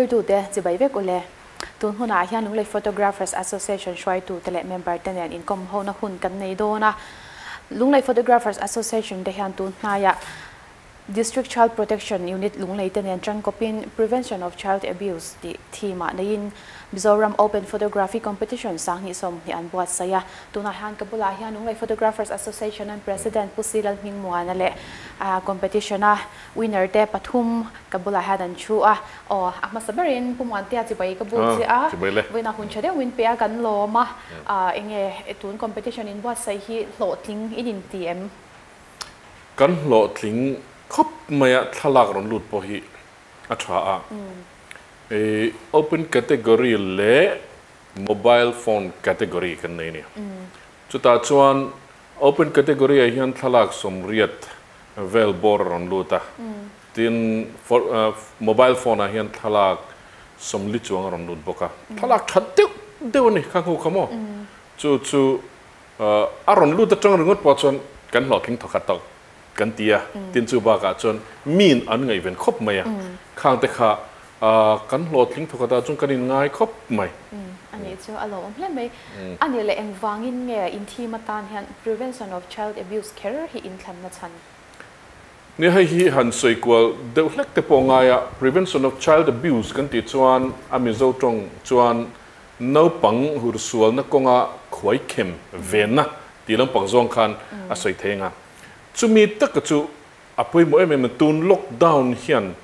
thir tu te chi bai vek ole tun huna hian lunglei photographers association shwai tu tele member ten an income ho na hun kan nei do na. Lunglei photographers association de hian tu na ya. District Child Protection Unit lunglei ten an tang kopin prevention of child abuse di thema na in Mizoram Open Photography Competition sang hi som hi an buat saya tuna han kabula hian lunglei photographers association and president pusilal ming muana le a competition a winner te pathum kabula han an chu a o ama saberin pumwan tia chi bai kabul chi a wina hun chade win pe kan lo ma a enge etun competition in buat sai hi lo tling in tm kan lo tling khop maya thalak ron lut po hi a. Tha a e open category le mobile phone category kan nei ni. Chuta chuan open category a hian thalak som riat vel bor ron luta. Tin for mobile phone a hian thalak som li chuang ron lut boka. Thalak that deu deu ni khang hu khamo chu chu a ron lut atang ringot po chuan kan lo thing thokat tok กัน เตียตินจูบากาจนมีนอันไงเป็นครบไหมอ่ะข้างแต่ขากันโหลดทิ้งทุกตาจนกันง่ายครบไหมอันนี้เจ้าอารมณ์เล่นไหมอันนี้เลยเองวางอินเนี่ยอินทีมาตานเห็น prevention of child abuse care ที่อินทันนะชันนี่ให้ฮีหันสวยกว่าเดี๋ยวเล็กแต่ปองไงอ่ะ prevention of child abuse กันติดชวนอามิโซตรงชวนน้าปังหูสวลนักกงอ่ะขวยเข็มเวนนะตีลังปังซองคันอาศัยเทงอ่ะ chu mi tak chu apoi mo em em tun lockdown hian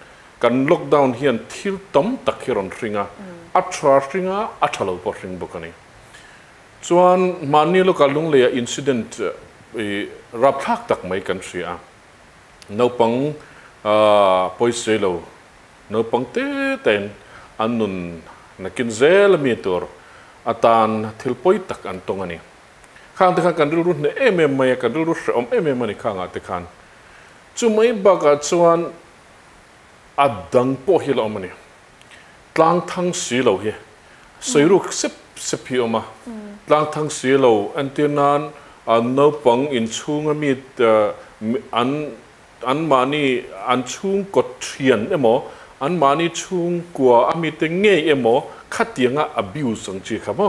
kan lockdown hian thil tom tak hiron ringa a thra ringa a thalo po ring bokani chuan mani lo kalung le incident e rap thak tak mai kan ria no pang a poise lo. No pang te ten anun nakin zel mi tur. Atan thil poi tak an tongani khang te khan kan ru ne em em mai kan ru ru om em em mani khang a te khan. Chu mai ba ka chuan adang po hi lo mani. Tlang thang si lo hi. Soi ru sip sip hi oma. Tlang thang si lo. An ti nan a no pang in chung mi an an mani an chung kot thian emo. An mani chung kwa ami te nge emo khát tiếng á abuse sang chi khá mà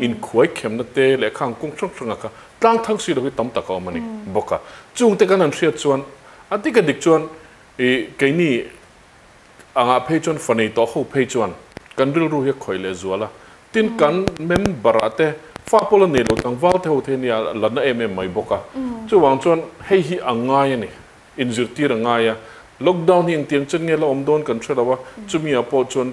in khuấy kem nát tê lệ khang cung trong trong ka tang thang si lo tấm tạc ta ka bốc boka chung tê cái an suy chuan ati cái địch chuan cái cái à ngã phê chuan hệ tổ hậu phê chuan cần ril ru hi lệ le zuala tin cần mem barate fa polo ne lo tang wal the ho the nia la na em em bốc boka chú wang chuan hay hi anga ngay nè, in zur tir anga ngay, lockdown hi tiang chen nge la om don à thra wa chumi apo chuan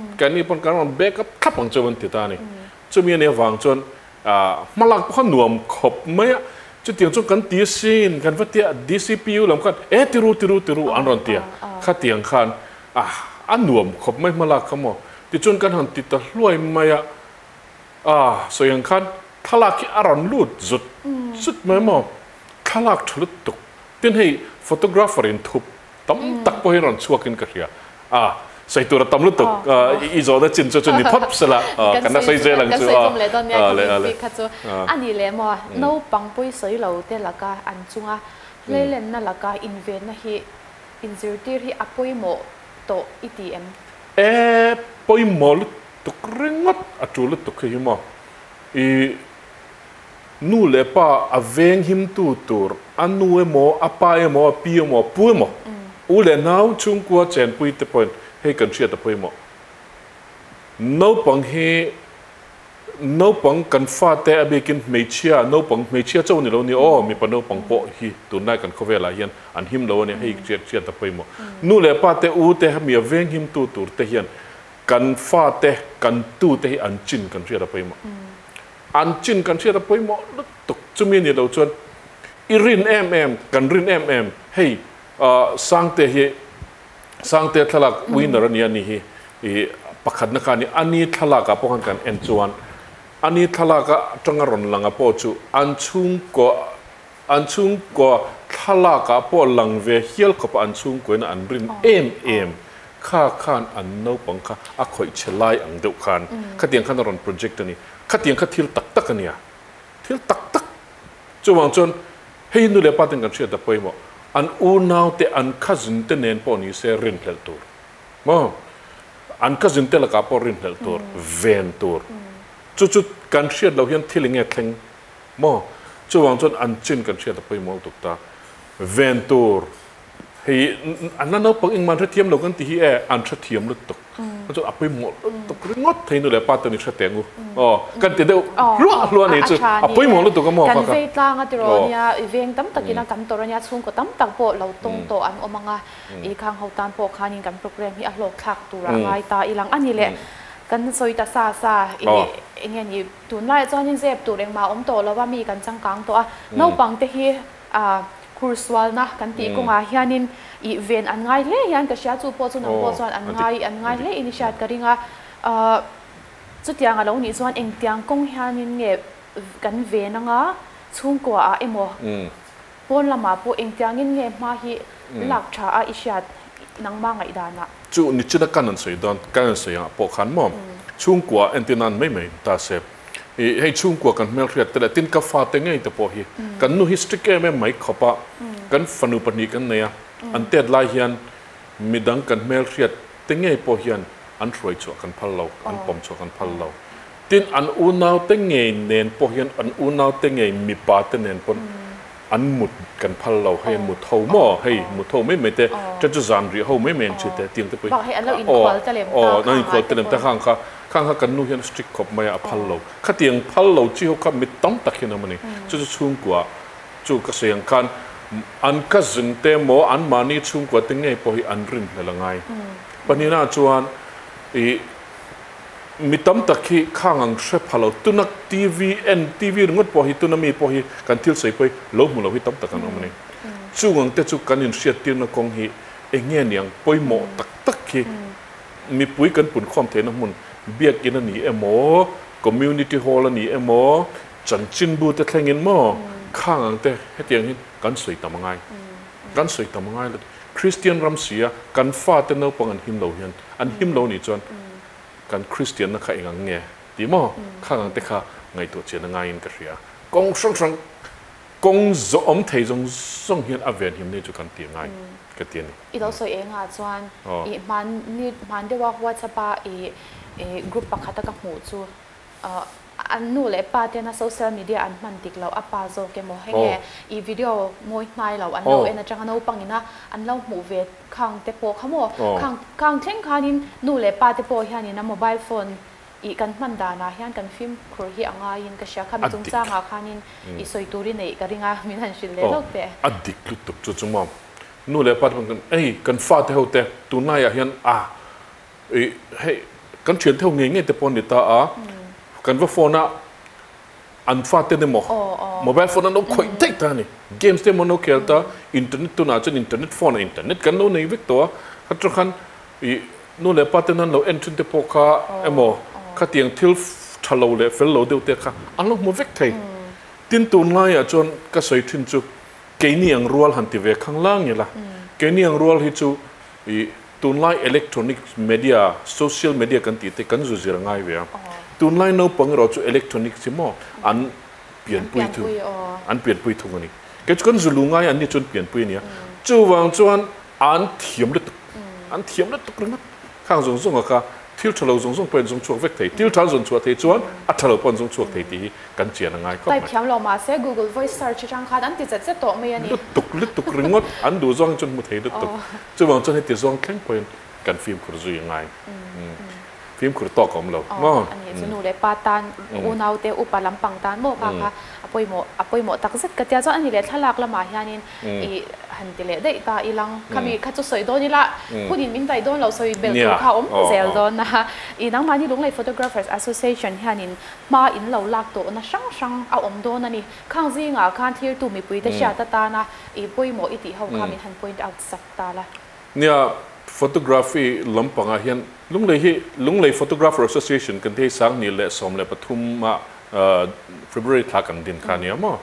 hemi te lung le mi te hian nei an no tui puina samaya an mani an mani na an ma khalo ni boka chuan chuan e tiro in thei pat to pin tiro kan ni pon kan on backup thap ang chuan ti ta ni chu mi ne wang chuan a malak khan nuam khop mai chu tiang chu kan ti sin kan va tia dcpu lam khan e tiru tiru tiru an ron tia kha tiang khan a an nuam khop mai malak khamo ti chun kan han ti ta hluai mai a a so yang khan thalak ki aron lut zut zut mai mo thalak thulut tuk tin hei photographer in thup tam tak po hi ron chuakin ka ria a sai tu tam lu tuk i zo da chin chu chu ni thop sala kan na sai je lang chu a le le kha chu ani le mo no pang pui sai lo te la ka an chunga le len na la ka invent na hi insertir hi apoi mo to itm e poi mo lu tuk ringot a chu lu tuk hi mo i nu le pa a veng him tu tur anu e mo apa e mo pi mo pu mo u le nau chung kwa chen pui te point hay cần chia tập mo no bằng he no bằng cần pha te abi kin me chia no bằng me chia châu ni lo ni oh mi pa no bằng po hi tu nai kan khove la hian an him lo ni hay chia chia tập mo nu le pa te u te mi veng him tu tur te hian kan pha te kan tu te an chin kan chia tập mo an chin kan chia tập mo lu tuk chumi ni lo chuan irin em em kan rin em em hey sang te hi sang sangte thalak winner ni ani hi i pakhat na ka ni ani thalaka pokan kan en chuan ani thalaka tongaron langa po chu anchung ko anchung ko thalaka po lang ve hiel ko pa anchung ko na anrin oh. em em. Kha khan an no pang kha a khoi chelai ang deu khan mm. khatiang khan ron project ni khatiang kha thil tak tak ania ah. thil tak tak chuwang chon hei nu le patin kan chhe ta poimo an u nau te an cousin te nen po ni se rin hlel tur. Mo an cousin te la ka po rin hlel tur ven tur. Chu chu kan chia lo hian thiling e thleng. Mo chu wang chon an chin kan chia ta poimo tuk ta. Ven tur thì anh nó bằng anh mang rất thiêm đâu cái thì e anh rất thiêm lúc tục. Nó cho apoi một tục cái ngót thấy nó lại bắt được rất tiếng ngu ờ cái thì đâu? Luôn luôn này chứ. apoi một lúc tục cái mò cái về ta ngay từ rồi nha về tấm tắc cái tấm tổ nha xuống có tấm tắc bộ lâu tung tổ anh ôm nga. Ý khang hậu tan bộ khang những cái program hi alo khắc tu ra ngay ta ilang anh như lệ. Kan soi ta sa sa i nghe như tuần lại cho những dẹp tu đeng mà ôm tổ là ba mi kan chăng cang to à nấu bằng te hi à kurswal na kan ti ko nga hianin i ven an ngai le hian ka sha chu po chu nang po chuan an ngai an ngai le in sha ka ringa a chu tiang a lo ni chuan eng tiang kong hianin nge kan ve na nga. Chung ko a emo. Pon lama po eng tiang in nge ma hi lak tha a i sha nang ma ngai da na chu ni chu da kan an soi don kan an soi po khan mom chung ko entinan mai mai ta sep hei chung ko kan mel riat tela tin ka fa te ngai te po hi kan nu history ke me mai khopa kan fanu pani kan ne an tet lai hian midang kan mel riat te ngai po hian an throi chu kan phal lo an pom chu kan phal lo tin an u nau te ngai nen po hian an u nau te ngai mi pa te nen pon an mut kan phal lo hay mut ho mo hay mut ho mai mai te cha chu zan ri ho mai men chi te ting te pui ba hay an lo in kwal te lem ta na in kwal te lem ta khang kha ข้างข้ากันนู่นสตริกขบไม่อพัลโลข้าเตียงพัลโลที่เขาข้ามิต้องตักเห็นมันนี่จะจะชุ่มกว่าจู่ก็เสียงกันอันก็จึงเตมออันมานี่ชุ่มกว่าตั้งไงพอให้อันริมเลยละไงปัจจุบันจวนอีมิตั้มตะคีข้างอังเชพะเราตุนักทีวีเอ็นทีวีงดพอฮิตุนามีพอฮิกันทิลใส่ไปลบมุลาฮิตั้มตะกันอมันนี่จู่งังเตจู่กันอินเสียตีนกองฮิเอ็งเงี้ยเนียงปอยหมอตักตักคีมีปุ๋ยกันปุ่นความเทนมุน khang kha kan nu hian strict khop mai a phal lo kha tiang phal lo chi ho kha mi tam tak hin amani chu chu chung kwa chu ka seng kan an ka zin te mo an mani chung kwa te ngai po hi an rin le la ngai panina chuan i mi tam tak khi khang ang hre phalo tunak tv n tv ngot po hi tunami po hi kan thil sei poi lo mu lo hi tam tak an omani chu ngang te chu kan in hriat tir na kong hi enge niang poi mo tak tak khi mi pui kan pun khom the na mun biak in ani emo community hall ani emo chan chin bu te thlengin mo khang ang te hetiang hin kan soi tamangai kan soi tamangai le christian ramsia kan fa te no pang an him lo hian an him lo ni chon kan christian na kha ingang nge ti mo khang ang te kha ngai to chen ngai in ka ria kong sang sang kong zo om thei zong song hian aven him ne chu kan ti ngai ka ti ni i do soi enga chuan i man ni man de wa whatsapp a i e group pakhata ka hmu chu an nu le pa te na social media an man dik lo apa zo ke mo henge i video moi nai lo an lo en atang no pangina an lo mu ve khang te po khamo khang khang theng khanin nu le pa te po hian na mobile phone i kan man da na hian kan film khur hi anga in ka sha kham chung cha nga khanin i soi turi nei ka ringa min han shil le lok te adik lu tuk chu chu mom nu le pa kan ei kan fa te ho te tu na ya hian a ei hey kan thian theo nge nge te pon ni ta a. Kan va phone a an te ne mo. Mobile phone no khoi tek ta ni. Games te mo no kel ta. Internet tu na chen internet phone internet kan no nei vek to ha tro khan i nu le pa te nan lo entry te po kha emo kha tiang thil thalo le fel lo de te kha. An lo mo vek thei. Tin tu lai a chon ka soi thin chu. Ke ni ang rual han ti ve khang lang ni la. Ke ni ang rual hi chu i tunlai electronic media social media kan ti te kan zu zir ngai ve tunlai no pang ro chu electronic chi mo an pian pui thu an pian pui thu ni ke chu kan zu lu ngai an ni chun pian pui ni chu wang chuan an thiam le an thiam le tuk ringa khang zong zong ka thil thalo zong zong pen zong chuak vek thei thil thal zong chuak thei chuan a thalo pon zong chuak thei ti kan chian ngai ko tai phiam lo ma se google voice search chang khan. An ti chat se to me ani tuk lit tuk ringot an du zong chun mu thei lut tuk chu wang chun he ti zong keng pen kan phim khur zu ngai phim khur to kom lo mo ani chu nu le pa tan u nau te u palam pang tan. Mo ka ka apoi mo apoi mo tak zet ka tia. Zo ani le thalak lama hianin han ti le dei ta ilang kami kha chu soi do ni la punin min tai don lo soi bel ko kha om zel don na i nang mani lung lai photographers association hianin ma in lo lak to na sang sang a om do na ni khang zi nga khan thir tu mi pui ta sha ta ta na i poi mo iti ho kha min han point out sak ta la nia photography lampanga hian lunglei hi lunglei photographer association kan thei sang ni le som le pathum ma february thak kan din khania mo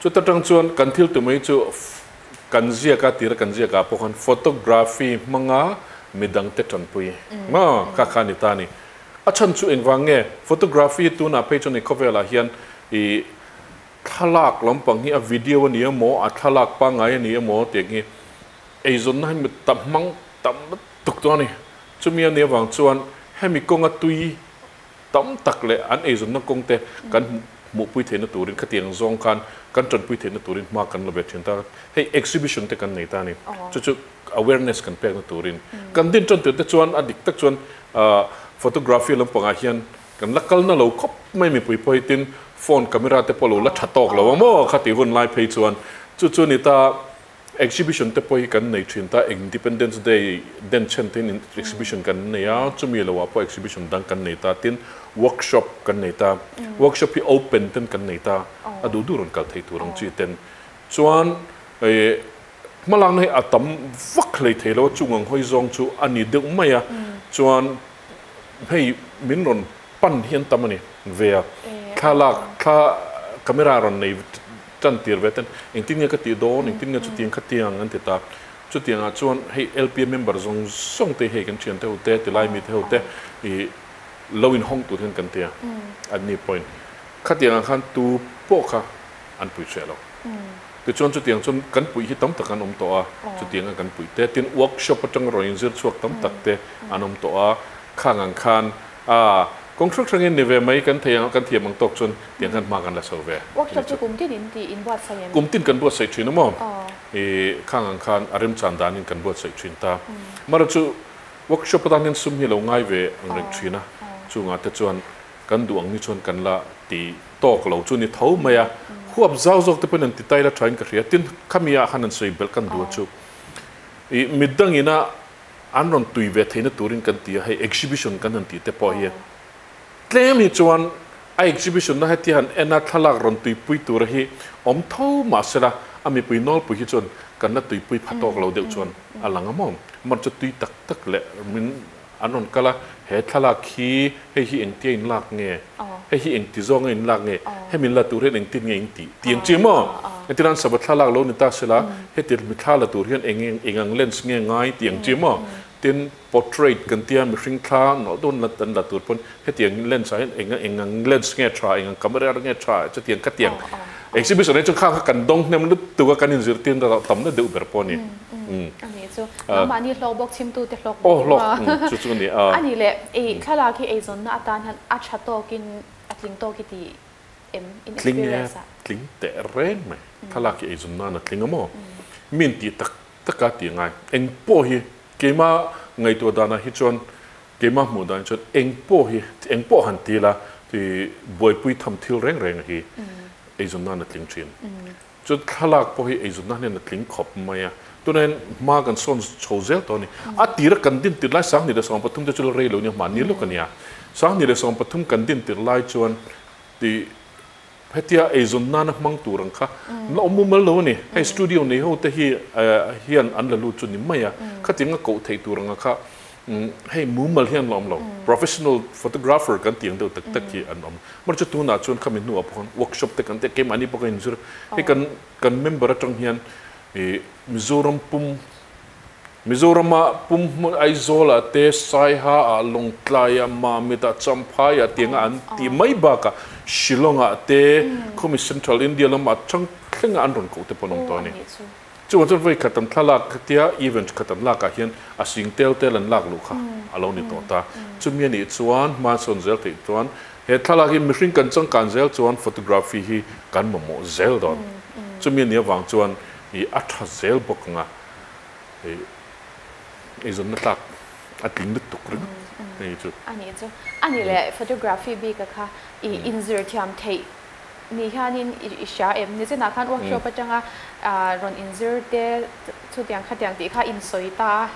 chu ta tang chuan kan thil tu mai chu kan zia ka tir kan zia ka pokhan photography manga midang te tan pui ma, ka khani ta ni achan chu vang wange photography tu na pe chu ni là hian i thalak lampang hi a video ni mo a thalak pa ngai ni mo te ngi ai zon nai mi tam mang, tam tuk to ni. Chu mi ne wang chuan hemi konga tui tam tak le an ai zon na công te. Kan mu pui the na turin khatiang zong kan kan tran pui the na turin ma kan lo be thin ta hey exhibition te kan nei ta ni. Oh. Chu chu awareness kan pek na turin. Kan din tran te chuan adik tak chuan ah, photography lam panga hian kan lakal na lo khop mai mi pui poi tin phone camera te polo la thatok lo. Oh. Mo khati hun lai phei chuan. Chu chu ni ta exhibition te poi kan nei thin ta independence day den chen tin exhibition kan nei ya chu mi lo po exhibition dang kan nei ta tin. Workshop kan nei ta. Workshop hi open ten kan nei ta. Adu durun kal thei turang chi ten. Chuan e malang nei atam vak lei thelo chungang hoi zong chu ani de maya chuan hei min ron pan hian tamani ve khala kha camera ron nei tan tir ve ten eng tin nga ka ti don eng tin nga chu tiang khatiang an ti ta chu tiang a chuan hei lpm member zong song te he kan chian te te ti lai mi te te i lo in hong tu then kan tia. At ni point. Khatiang khan tu po kha an pui che lo. Ti chuan chu tiang chuan kan pui hi tam tak an om to a. Chu tiang kan pui te. Tin workshop atang roin zir chuak tam tak te an om to a. Khang ang khan. A construction in neve mai kan thaya kan thia mang tok chun tiang kan ma kan la so ve wak chap kum tin in ti in wat sa yam kum tin kan bo sai chin mo e khang ang khan arim chan dan in kan bo sai chin ta mar chu workshop dan in sum hi lo ngai ve ang rek china chu nga te chuan kan duang ni chuan kan la ti tok lo chu ni thau maya khuap zau zok te pen ti tai la train ka ria tin khamia hanan sei bel kan du chu i midang ina anron tuive theina turin kan ti hai exhibition kan han ti te po hi tlem hi chuan a exhibition na hati han ena thalak ron tui pui tur hi om tho ma sela ami pui nol pui hi chuan kan na tui pui phatok lo deuh chuan alanga mom mar chu tui tak tak le min anon kala he thala khi he hi eng ti in lak nge. He hi eng ti zong in lak nge. He min la tur he eng tin nge eng ti. Tiang chi mo. Entiran sabat thala lo ni ta sela he tir mi thala tur hian eng eng eng lens nge ngai tiang chi mo tin portrait kan tia mi hring thla no don la tan la tur pon he tiang lens ai eng eng lens nge tra eng camera nge tra cha tiang ka tiang exhibition này chúng khang cần đông nem lúc từ cái nhìn dựa tiền đó tầm nó đều bể poni anh ấy chứ mà anh lo bốc chim tu tiếc lo oh lo chú chú này anh ấy lệ ấy khai là khi ấy zone nó tan han ắt chặt to kin at linh to cái thì em in experience linh tệ ren mày khai là khi ấy zone nó nó linh mà miền tì tất tất cả tiếng ngay anh po hi ngày tuổi đó là hi mùa đó chọn anh po hi anh po hẳn tì là thì bồi bùi thầm thiêu reng reng hi ei zon na na tling chin chu thalak po hi ei zon na ne na tling khop maya tu nen ma kan son chozel to ni. A tira kan din tir lai sang ni da song pathum te chul rei lo ni ma ni lo kan ya sang ni da song pathum kan din tir lai chuan ti hetia ei zon na na mang tu rang kha. Na omu mal lo ni. Hei studio nei ho te hi hian an la lu chu ni maya khatinga ko thei tu rang kha. Hey mu mal hian lom lo. Professional photographer kan tiang do tak tak ki an om. Mar chu tu na chun khamin nu apon workshop te kan te ke mani pokai injur he kan kan member atang hian e mizoram pum mizoram pum ai zola te sai ha a long tlaya ma mita champa ya tiang an ti mai ba ka shilonga te kumi central india lam a chang kheng an ron ko te ponong mm, to ni chu wa chon vai khatam thala khatia event khatam la ka hian a sing tel tel an lak lu kha. Mm, Alo ni mm, to ta chu mi ni chuan ma son zel te chuan. He thala hi mihring kan chang kan zel chuan photography hi kan mo mo zel don. Chu mi ni wang chuan i a tha zel bok nga. E izon na tak a ting na tuk rin ni chu ani chu ani le photography bi ka kha i insert thiam thei. Ni hanin isha em. Ni chena khan workshop atanga ron insert te chu tiang kha tiang ti kha in soi ta.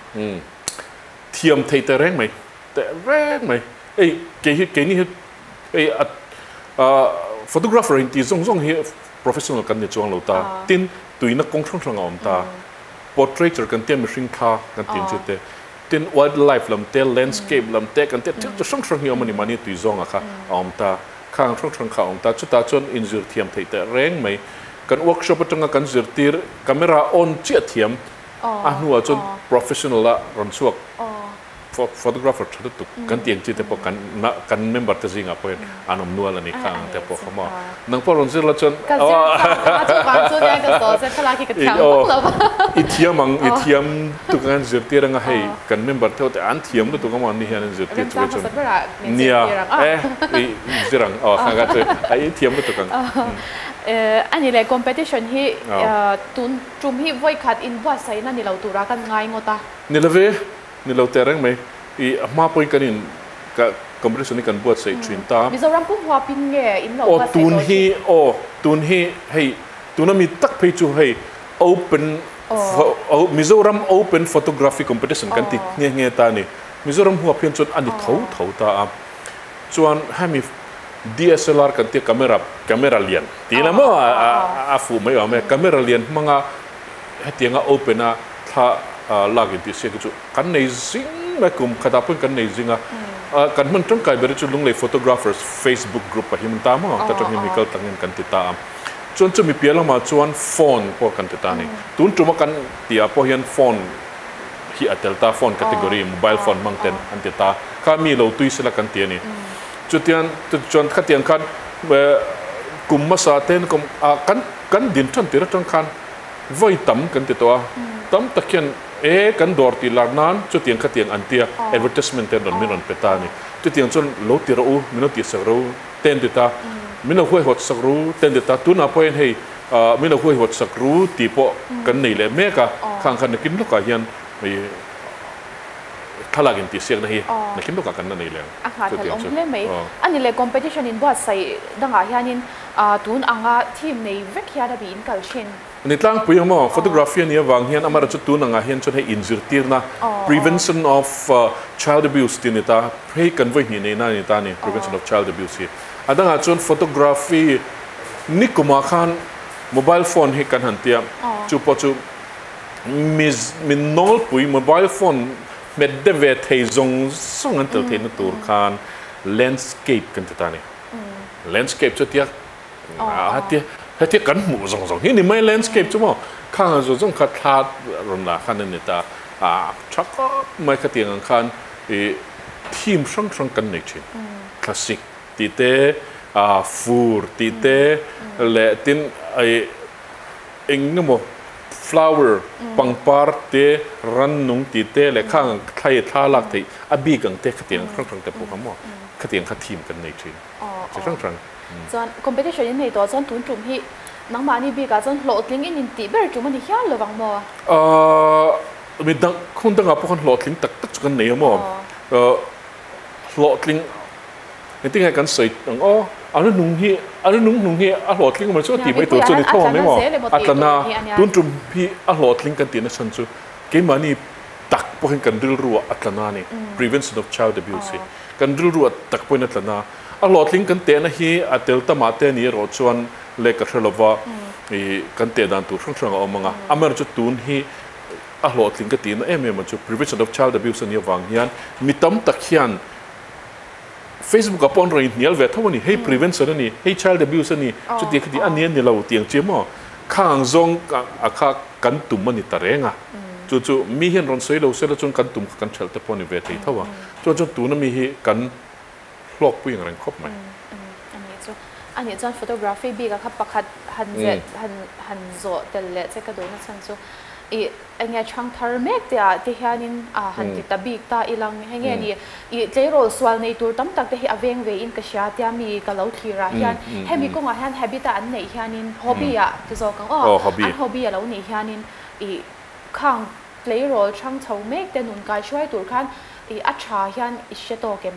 Thiam thei te reng mai. Te reng mai. Ei ke hi ke ni ei a photographer in ti zong zong hi professional kan ni chuang lo ta. Tin tuina kong thong thong om ta. Portraiture kan tiam machine kha kan tin chu te tin wildlife lam te landscape lam te kan te chu song song hiam mani mani tui zong a kha om ta khang song song kha om ta chu ta chon in zur thiam thei te reng mai kan workshop atanga kan zir tir camera on chia thiam a nu a chon professional la ron chuak photographer thadu tu kan tiang chi te po kan na kan member te zinga po anom nual ani khang te po khama nang po ron zir la chon ka zir ka chu kan chu ya ka so se thala ki ka thiam lo i thiam ang i thiam tu kan zir tir nga hei kan member te te an thiam tu ka man ni hian zir tir chu chu nia. eh zirang oh khang ga chu ai thiam tu kan ani le competition hi tun trum hi voi khat in wa sai na ni lo tura kan ngai ngota ni le ve ni lo tereng mai. I ma poi kanin ka competition ni kan buat sei trin ta mizoram pu hwa pin nge in lo o tun hi o tun hi hei tunami tak phei chu hei open oh. mizoram open photography competition kan ti nge nge ta ni. Mizoram hwa pian chon ani thau thau ta a chuan hami DSLR kan ti camera camera lian. Ti na mo a a fu mai a me camera lian manga hetianga open a tha lagin ti se chu kan nei zing ma kum khata pun kan nei zinga kan tong kai beri chu lung le photographers facebook group pa him ta ma ta tong chemical tangin kan ti ta am chu mi piala ma chuan phone po kan ti ta ni tun tu ma kan ti a po hian phone. hi atel ta phone category mobile phone mang ten an ti ta ka mi lo tui sila kan ti ni chu tian tu chuan kha tian khan kum ma sa ten kum kan kan din thon ti ra tong khan voi tam kan ti to tam takian e kan dor ti lar nan chu tiang kha tiang an tia. Advertisement ten don minon petani chu tiang chon lo ti ro mino ti sa ro ten ti ta. Mino huai hot sak ru ten ti ta. Tu na point hei mino huai hot sak ru ti po kan nei le me ka. Khang khan kin lo ka hian mai thalagin ti siak na hi. Na kin lo ka kan na nei le. A ha thal om le mai. Ani le competition in bo sai danga hianin tun anga team nei vek hian da bi in kal chen ni tlang pui mo photography ni wang hian amara chu tu nga hian chon he injur tir na. Prevention of uh, child abuse tin ta pre kan voi ni nei na ni ta ni prevention of child abuse hi. Adanga chon photography ni kuma khan mobile phone hi kan han tia. Chu po chu mis min nol pui mobile phone met de ve thei zong song an tel thei na tur khan. Landscape kan ta ni. Landscape chu tia. A tia te kan mu zong zong ni mai landscape chuma kha nga zo zong kha tha ron la khan ne ta a chak mai kha tiang khan e thim sang sang kan ne chin classic ti te a fur ti te le tin ai eng no mo flower pangpar te ran nung ti te le khang thai tha lak thei abi kang te khatiang khang khang te pu khamo khatiang khatim kan nei thin chi khang khang zan competition in nei to zan tun tum hi nang mani bi ka zan lo in ti ber tum ni hial lo wang mo? A mi dang khun dang apo khon lo tling tak tak chukan nei mo. A lo tling ni ting kan sei ang o anu nung hi anu nung nung hi a lo tling ma chu ti mai to chu ni thong nei mo. Atlana tun tum hi a lo kan ti na chan chu. Ke mani tak po kan dil ruwa atlana ni. Mm. Prevention of child abuse oh. kan dil ruwa tak po atlana a lot ling kan te na hi a tel ta ma te ni ro chuan le ka threlova i kan te dan tu thrang thrang omanga amar chu tun hi a lot ling ka ti na em em chu. Prevention of child abuse ni wang hian. Mitam tak hian Facebook upon ro in nial ve thawani. Hey prevention ni. Hey child abuse ni. Chu ti khati anian ni lo tiang che mo khang zong a kha kan tum mani tarenga chu chu mi hian ron sei lo se la chun kan tum kan chal te poni ve thei thawa chu chu tu na mi hi kan lok puin ran khop mai ani chu ani chan photography bi ka khap pakhat han je han han zo tel le ah, e che ka do na chan chu i anga chang thar mek te a te hianin a han ti ta bi ta ilang henge ni i tleiro swal nei tur tam tak te hi aveng ve in ka sha ti ami ka lo thira hian he mi konga hian habita an nei hianin hobby a ti zo kang oh, o an hobby a lo nei hianin i khang tleiro chang chau mek te nun kai shwai tur khan i acha hian i sheto kem.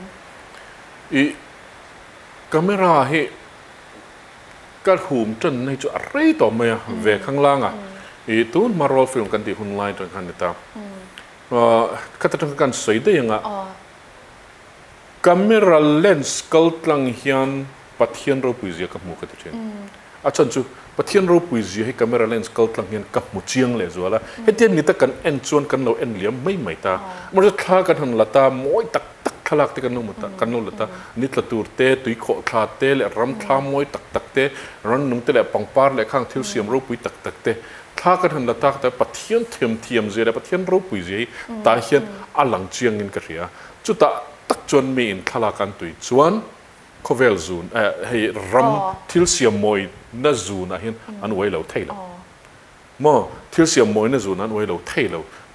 이 카메라 히 까훔 전 나이 저 아레이 도메야 왜 강랑아 이 돈, 마롤 필름 간디 훈라이 전 간다 어 카타 전 간, 서이데 영아 카메라 렌스 깔랑 히안 pathian ro puizia kap mu ka te chen a chan chu pathian ro puizia he camera lens kal tlang hian kap mu chiang le zuala hết tian ni ta cần en chuan cần lo en liam mai mai ta. Ờ. Mà rất ra cần kan là ta mỗi tak แล้วนี่เฮนินอีข้างเพลย์โรช่างเฉาเมกแต่หนุนกายช่วยตัวขันอีอัชชาเฮนอิเชโตเกม i camera hi kar hum chân nei chu arei to me ve khang langa i tun marol film kan ti hun lai tang han ta ờ kata tang kan soi de yanga camera lens kal tlang hian pathian ro puizia ka mu ka ti chen a chan chu pathian ro pui ji he camera lens kal tlang hian ka mu chiang le zo la he tian ni ta kan en chuan kan lo en liam mai mai ta mo ra thla kan han lata moi tak tak thalak te kan no muta kan no lata ni tla tur te tui kho thla te le ram thla moi tak tak te ran nung te le pangpar le khang thil siam ro pui tak tak te thla kan han lata ta pathian them thiam je le pathian ro pui ji ta hian alang chiang in ka ria chu ta tak chuan mi in thala kan tui chuan khovel zun eh hei ram thil siam moi na zun a hian an wei lo thei lo mo thil siam moi na zun an wei lo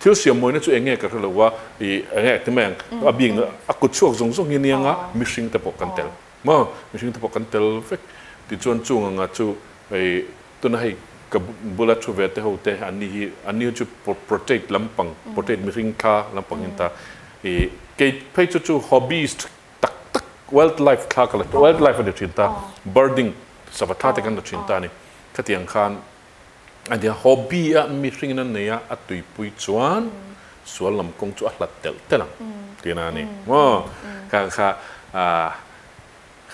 thei lo thil siam moi na chu enge ka lo wa i enge te meng a bing a ku chuak zong zong ni anga mi hring te po kan tel mo mi hring te po kan tel vek ti chuan chung anga chu ei tuna hei ka bula chu ve te ho te ani hi ani chu protect lampang protect mi hring kha lampang in ta. E ke phei chu chu hobbyist wildlife thla kala wildlife de chinta birding savatha te kan de chinta ni khatiang khan and dia hobby a mi ring na ne ya atui pui chuan. Sual lam kong chu a hlat tel telang. Tina ni. Mo. Ka kha a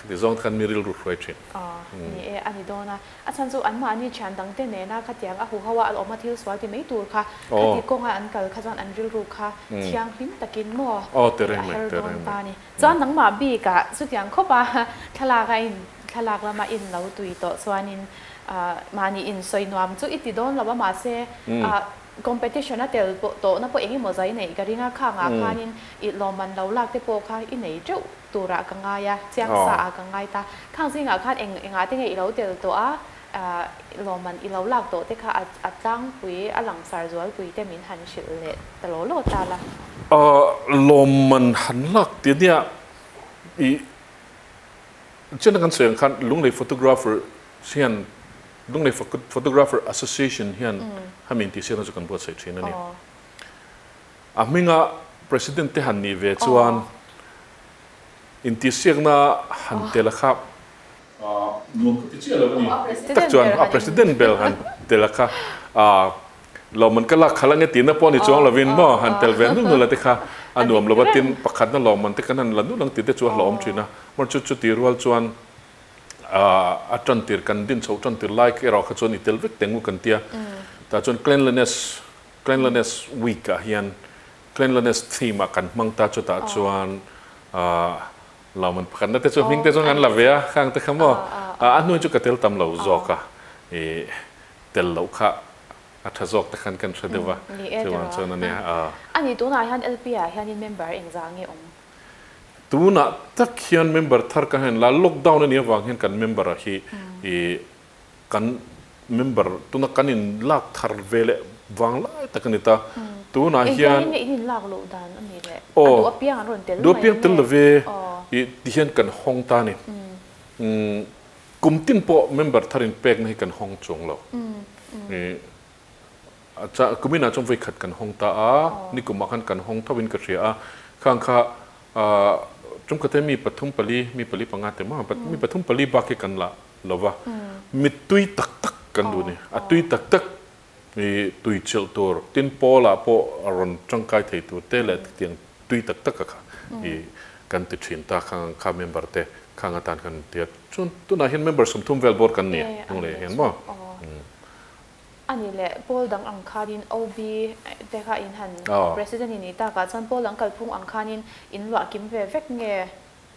thì zong kan miril ru khoi chin. À ni e ani dona a chan chu an ma ani chan dang te ne na. Kha tiang a hu hawa al oma thil swal ti mai tur kha. Kha ti ko nga an kal kha zon an ril ru kha. Thiang hlim takin mo. O te re mai te re ni. Chan nang ma bi ka. Su tiang kho ba thala ga in thala ga ma in lo tui to swanin a mani in soi nuam chu iti don lawa ma se a competition na tel po to na po engi mo zai nei ka ringa kha nga khanin i lo man lo lak te po kha i nei chu tura ka nga ya chiang sa ka ngai ta. Khang singa khan eng enga te ngai lo tel to a lo man i lo lak to te kha a tang pui a lang sar zual pui te min han shil le ta lo lo ta la a lo man han lak te nia i chen kan seng khan lung le photographer sian lung le photographer association hian hamin ti chu kan buat sai thina ni a minga president te han ni ve chuan in ti na han te la kha a nuam ka ti chia lo ni tak chuan a president bel han te la kha a lo man kala khala nge tin na pon ni chuang lovin mo han tel ven nu la te kha. Anuam lo batin pakhat na lo man te kanan la nu lang ti te chu lo om thina mor chu chu ti rual chuan a tran tir kan din chho tran tir like era kha chuan itel vek tengu kan tia ta chuan cleanliness cleanliness week a hian cleanliness theme a kan mang ta chu ta chuan a lo man pakhat na te chu ming te chu ngan la ve a khang te khamo a anu chu ka tel tam lo zo ka e tel lo kha a tha zok ta khan kan thra dewa chuan chuan ania a ani tu na hian lp a hian member eng zangi om tu na tak hian member thar ka hen la lockdown ani awang hian kan member a hi e kan member tu na kanin lak thar vele wang la takani ta tu na hian e in lak lo dan ani le o du apiang ron tel du apiang tel ve e ti hian kan hong ta ni um kum tin po member tharin pek na hi kan hong chung lo e acha kumina chom vai khat kan hong ta a ni kumakan kan hong thawin ka ria a khang kha a chum kate mi pathum pali mi pali panga te ma pat mi pathum pali ba ke kan la lova mi tui tak tak kan du ni a tui tak tak mi tui chil tor tin po la po ron chang kai thei tu te le tiang tui tak tak ka i kan ti thin ta khang kha member te khang atan kan te chun tu na hin member sum thum vel bor kan ni nong le hen ma ani le pol dang ang khanin ob te kha in han president ni ta ka chan pol ang kal phung ang khanin in lwa kim ve vek nge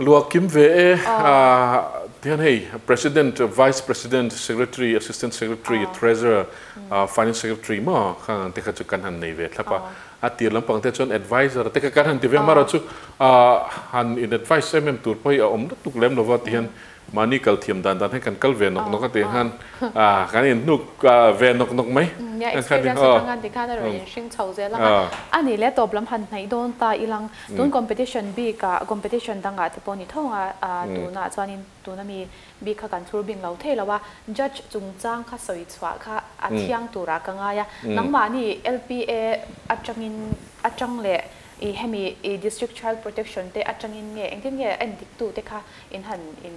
lua kim ve a tian hei president vice president secretary assistant secretary treasurer finance secretary ma khang te kha chu kan han nei ve thlapa a tir lampang te chon advisor te ka kan han ti ve mara chu han in advice mm tur poi a om tuk lem lo wa tian มานี่กัลเทียมดันดันให้กันกัลเวนนกนกเตียงฮันอ่าการนี้นุกเวนนกนกไหมเนี่ยเอ็กซ์เรีนซ์ทางานที่การเราเรียนชิงเฉาเจแล้วอันนี้แหละตัวบลัมพันในโดนตาอีหลังโดนคอมเพติชันบีกับคอมเพติชันดังกะที่ปนิท่องอะอ่าตัวน่ะจานินตัวนั้นมีบีขกันทูบิงเราเทแล้วว่าจัดจุงจ้างข้าสวยสวะข้าอาเทียงตัวรักง่ายนังมานี่ LPA อาจังินอาจังเละอีเห้มี district child protection เตอาจังินเนี่ยเองที่เนี่ยเอ็นดิกตูเตค่ะอินหันอิน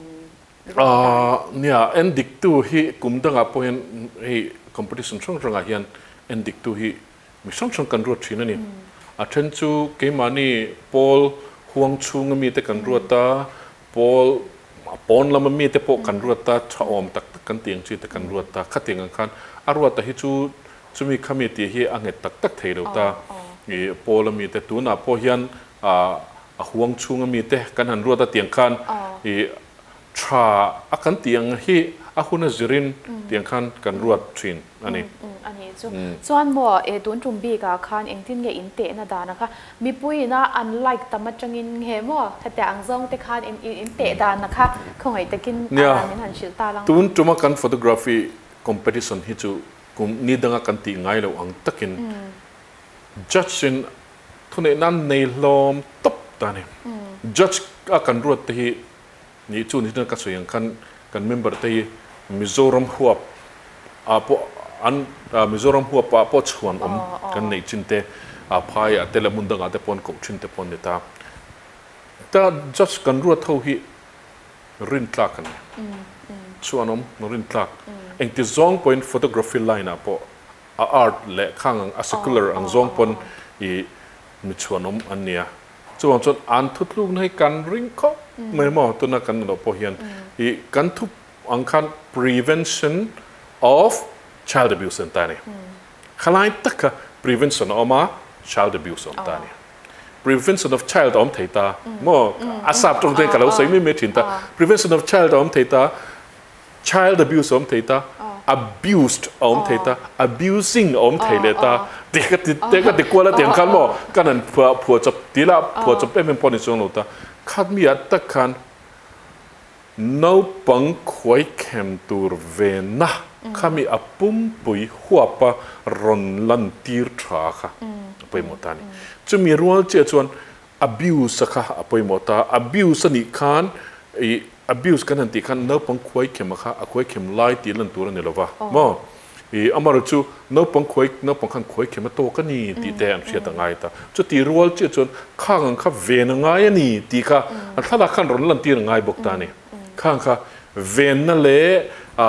아 nia en dik tu hi kum da po hen hi competition chung chung a hian en dik tu hi mi chung chung kan ro thina ni a then chu ke mani pol huang chung mi te kan ro ta pol pon lam mi te po kan ro ta cha om tak kan tiang chi te kan ro ta kha tiang khan a ro ta hi chu chumi khami ti hi ange tak tak thei lo ta ni paul mi te tu na po hian a huang chung mi te kan han ro ta tiang khan i tra akan tiang hi ahuna zirin tiang khan kan ruat thin ani. Mm, mm, ani chu chuan mm. mo eh, e tun tum bi ka khan engtin nge in te na dana kha. Mi pui na unlike tama changin he mo thate ang zong te khan in in te dana kha. Khoi takin anin han shil ta lang. Tun tuma kan photography competition hi chu kum ni danga kan ti ngai lo ang takin. Judge in thune nan nei lom top tani judge akan ruat te hi นี่จูนี่นั่นก็ส่วนกันกันเมมเบอร์ที่มิโซรัมหัวอาพออันมิโซรัมหัวปะปอชวนอมกันในชินเตอาพายอาเตลมุนดังอาเตปอนกบชินเตปอนเดตาแต่ just กันรัวเท่าฮีรินทลักกันชวนอมนรินทลักเองที่ซองพอยน์ฟอโตกราฟีไลน์อะพออาร์ตเละข้างอันสกุลอันซองพอนอีมิชวนอมอันเนี้ยชวนชวนอันทุกลูกให้กันริงคอก no po hian i kan thu ang khan prevention of child abuse an tani mm. khalai taka prevention oma child abuse an oh. tani prevention of child om theita mm. mo mm. asap tong te kalau sei oh. mi me thin ta oh. prevention of child om theita child abuse om theita abused om theita abusing om theileta te ka te ka te kwala tiang kan mo. Kanan phua phua chap tila phua chap em em poni chong lo kadmi attakan no pang khoi kem tur ve na. Kami apum pui huapa ron lan tir tha kha. Apoi mm. motani mm. chumi rual che chuan abuse kha apoi mota. Abuse ni khan i abuse kan ti khan no pang khoi kem kha akhoi kem lai ti lan tur ni lova oh. mo. I amar chu no pang khoi no pang khan khoi khem to ka ni ti te an sia ta ngai ta chu ti rual che chun khang kha ve na ngai ni ti kha an thala khan ron lan tir ngai bok ta ni khang kha ven na le a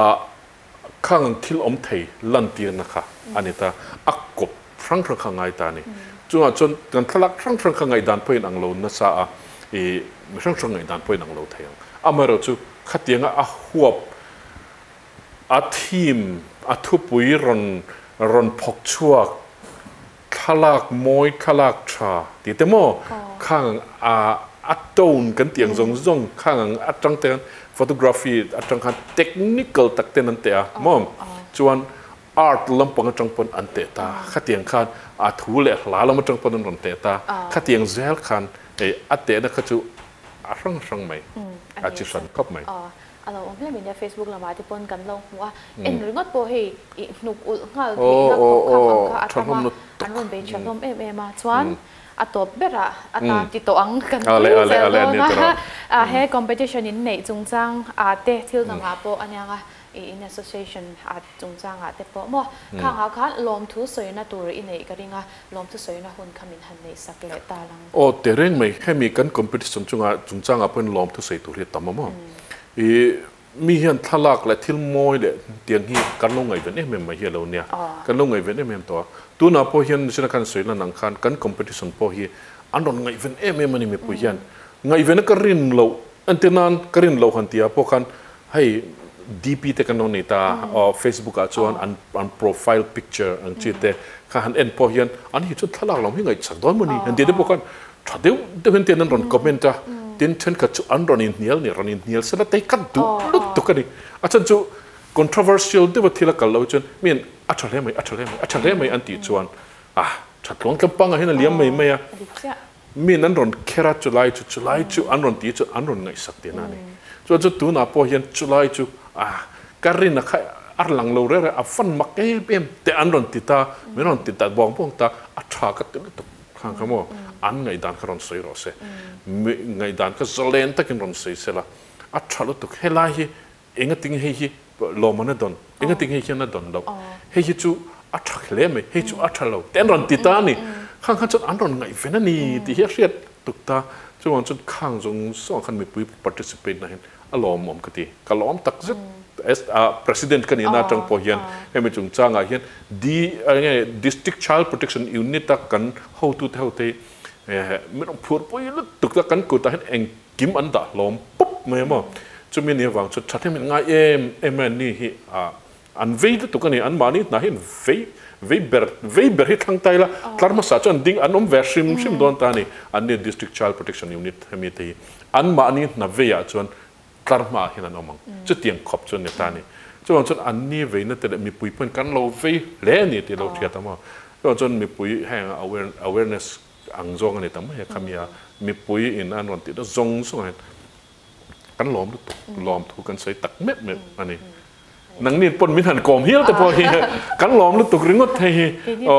khang thil om thei lan tir na kha anita akop frang frang kha ngai ta ni chu chun kan thalak frang frang kha ngai dan poin ang lo na sa a i frang frang ngai dan poin ang lo thei amaro chu khatianga a huap a team a thu pui ron ron phok chuak khalak moi khalak tha. Ti te mo khang a a tone kan tiang zong zong. Khang a tang ten photography a tang khan technical tak ten an te a. Mom chuan art lampang atang pon an te ta. Khatiang khan a thu le hla lam atang pon an ron te ta. Khatiang zel khan e a te na khachu a rang rang mai. A chi san kop mai เราเพื่อนมีในเฟซบุ๊กเรามาที่ปนกันเราว่าเอ็นหรืองดโปเฮยหนุกอุ่นเงาดีนักข่าวข่าวอัตมาอันนู้นเป็นชมรมเอ็มเอ็มมาชวนอัตบเบระอัตติโตอังกันเลยเลยเลยนะอะาเฮ้ competition นี้ในจุงจังอาเตที่เรามาโปอันนี้ค่ะ in association อาจงจางอาแต่ปอมอข้างเขาคันลมทุสวยนาตัวอินเอกริงอะลมทุสวยนาคนขมินหันในสักเลตาลังโอ้แต่เรื่องไม่แค่มีการ competition จงอาจงจางอาเพิ่นลมทุสอยตัวเรียตามมอ มีเหียนทลักและทิลมอยเดเตียงหีกันลงไงเวนเอ็มเอ็มมาเหี้ยเราเนี่ยกันลงไงเวนเอ็มเอ็มตัวตัวน่ะพอเหียนชนะกันสวยละนังคันกันคอมเพติชันพอเหี้ยอันนั้นไงเวนเอ็มเอ็มมันนี่ม่พอเหียนไงเวนก็รินเราอันเที่นั้นก็รินเราหันที่อะพอคันให้ดีพีเทคโนนนิตาเฟซบุ๊กอาชวนอันอันโปรไฟล์พิกเจอร์อันชีเตข้าหันเอ็นพอเหียนอันนี้ชุดทลักเราไม่ไงสักตอนมันนี่อันเดียวพอคันถ้าเดี๋ยวเดี๋ยวเห็นเตียนนั้นรอนคอมเมนต์จ้ะ tin chen ka chu an ron in nial ni ron in nial se la te kan du lu tu ka ni. A chan chu controversial de wa thila kal lo chen mien a thale mai a thale mai a thale mai an ti chuan. A chat long kam pang a liam mai mai a. mi nan ron kera chu lai chu chu lai chu an ron ti chu an ron ngai sak te na ni. Chu chu tu na po hian chu lai chu a karin na khai ar lang lo re a fan mak e pem. Te an ron ti ta mi ron ti ta bong pong ta a tha ka te khan kamo an ngai dan kharon soi ro se ngai dan ka zalen takin ron soi se la a thalo tuk hela hi enga ting he hi lo ma na don enga ting he hi na don lo he hi chu a thakhle me he chu a thalo ten ron ti ta ni khan khan chon an ron ngai vena ni ti he riat tuk ta chu wan chon khang jong so khan mi pui participate na hin a lom mom ka ti ka lom tak zet as a uh, president kan ina ah, tang po hian ah. hemi chung changa hian. Di uh, district child protection unit ta kan how to thau te eh, mi rong phur po yul tuk ta kan ko ta eng kim an da lom pop me mo. Chumi ni wang chu thathe min nga em em ni hi a an vei tu kan an mani na hin vei vei ber vei ber hi thang tai la. Ah. Tlar ma sa chan ding an om ver sim sim mm. don ta ni. An ni district child protection unit hemi te an mani na vei a chuan tlar ma hin an omang chu tiang khop chuan ni ta ni chuan chuan an ni vei na te mi pui pen kan lo vei le ni ti lo thia ta ma chuan chuan mi pui hang awareness ang zong ani tam he khamia mi pui in an ron ti da zong so kan lom tu lom thu kan sei tak met met ani nang ni pon min han kom hiel te po hi kan lom lu tuk ringot the hi o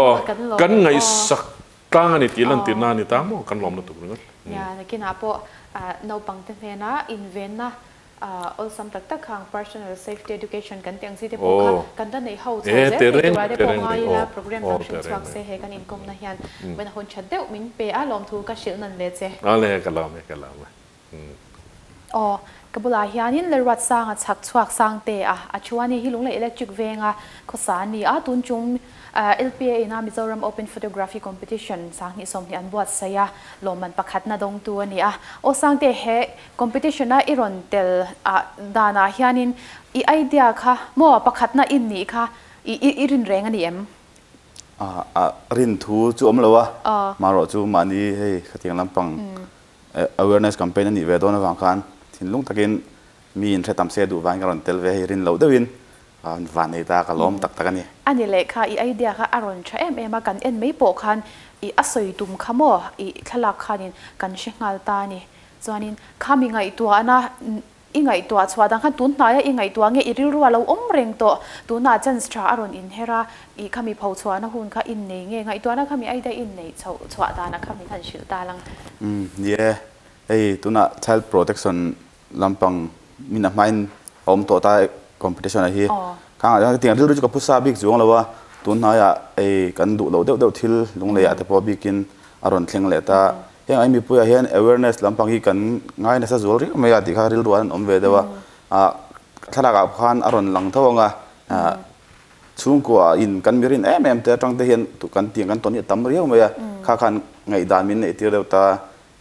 kan ngai sak tang ani ti lan ti na ni ta mo kan lom lu tuk ringot ya ki na po no pang te ne na inven na all sam tak tak khang personal safety education kan te angsi te pokha kan da nei hau che te ra de pokha ila program tam shin chak se he kan income na hian when hon chat deu min pe a lom thu ka shil nan le che a le ka lam ka lam o kabula hianin lerwat sang a chak chuak sang te a achuani hi lung le electric venga khosani a tun chum ชวักสร้างเตะอะชวนนี่ฮิลุงเลยอิเล็กทริกเวงอะข้อสารนี่อะตุนจุงเอ่อ LPA นะมิโซรัม Open Photography Competition สร้างนี่สมที่อันบวชเสียลมมันประคัดนาดงตัวนี่อะโอสร้างเตะเฮ competition นะอีรอนเตลอะดานาเฮียนินอีไอเดียค่ะมั่วประคัดนาอินนี่ค่ะอีอีรินแรงอันนี้เอ็มอ่ารินทูจูอมเลวะมารอจูมานี่เฮ้ยขัดยังลำปัง awareness campaign นี่เวดอนวังคันทินลุงตะกินมีอินเทอร์ตัมเซดูวันกันเตลเวรินเหลาเดวิน วานในตากลมตักตะกันนี่อันนี้เลยค่ะอีไอเดียค่ะอารมณ์เอ็มเอ็มกันเอ็นไม่ปกคันอีอาศัยตุ่มขโมอีขลักคันินกันเชงอัลตานี่จวนินข้ามีไงตัวนะอีไงตัวชวดังคันตุนนายอีไงตัวเงี้ยอีริรัวเราอมเร่งตัวตุนนาจันสตราอารมณ์อินเฮราอีข้ามีเผาชวนะหุ่นข้าอินเนยเงี้ยไงตัวนะข้ามีไอเดียอินเนยชวชวตานะข้ามีทันชิลตาลังอืมเนี่ยไอตุนน่า child protection ลำปังมีน้ำมันอมตัวตา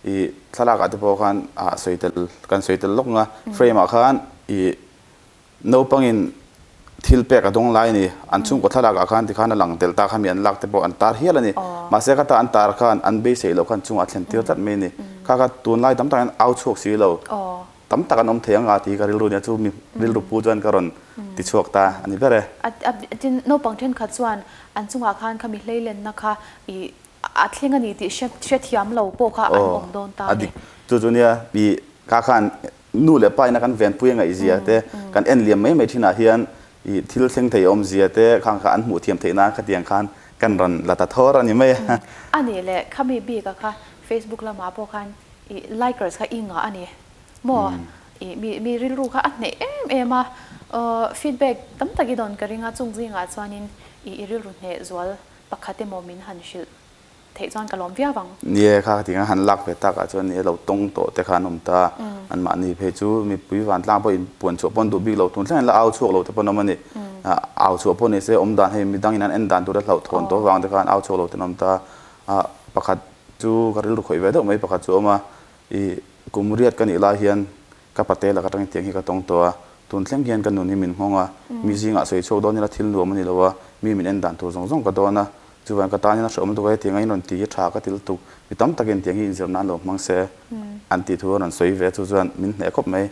อีทลากอัตโปคันอ่าสวยเตลกันสวยเตลลกงะเฟรมอาคันอีโนปังอินทิลเปกตรงไลนี่อันชุ่มก็ทลากอาคันที่ขันหลังเตลตาขมีอันลักเตปอันตาร์เฮียลนี่มาเสกตาอันต าร์คันอันเบสเซลคันชุ่มอัตเลนติร์ตัดเมนี่ข้าก็ตูนไลตั้มตาอันเอาชกสีเราตั้มตากันอมเทียงอาทีการิลูเนี่ยจู่มีริลูปูจวนการอนติชกตาอันนี้เป็นไรอ่ะจินโนปังเทนขัด ส่วนอันชุ่มอาคันขมีเล่เลนนะคะอีอาทิตย์นี้ที่เชฟเชฟที่ยามเราปกค่ะอันอมโดนตาเนี่ยจุดนี้บีข้าขันนู่นเลยไปนะกันเวียนพูดยังไงเสียแต่กันเอ็นเลียมไม่ไม่ที่นาเฮียนอีที่เราเส้นเทียมเสียแต่ข้างขันหมูเทียมเทียนาขัดยังขันกันรันลัตทอรันนี่ไม่อันนี้แหละข้ามีบีก็ค่ะ Facebook ละมาพอกันอีไลค์ก็ค่ะอิงอ่ะอันนี้มออีมีมีริรู้ค่ะอันนี้เอ็มเอ็มอ่ะ เอ่อฟีดแบ็กะกี้อะจงจริงอะส่วนนี้อีริรู้เนี่ยจวลปักขัดเตโมมินหันชิลเทจอนกลอมเวียวังเนี่ยค่ะที่งั้นหันลักไปตักอะจนเนี่ยเราตรงโตแต่ขานมตาอันมานี่เพจูมีปุยวันล่างพออินปวนชัวปนดูบีเราทุนเส้นเราเอาชัวเราแต่ปนมันนี่เอาชัวปนนี่เสอมดานให้มีดังนั้นเอ็นดานตัวเราทนตัววางแต่ขานเอาชัวเราแต่นมตาอะประคัดจูกระดิลข่อยเวดไม่ประคัดชัวมาอีกุมเรียดกันอีลาเฮียนกับปะเตละก็ตั้งเตียงที่ก็ตรงตัวทุนเส้นเฮียนกันนุนนี่มินห้องอะมีสิ่งอะสวยโชว์ดอนนี่ละทิลรวมมันนี่ละว่ามีมินเอ็นดานตัวสองสองก็โดนนะ chuan ka tani na som tu kai tingai non ti tha ka til tu mi tam takin tiang hi zir nan lo mang se an ti thu ran soi ve chu chuan min ne khop mai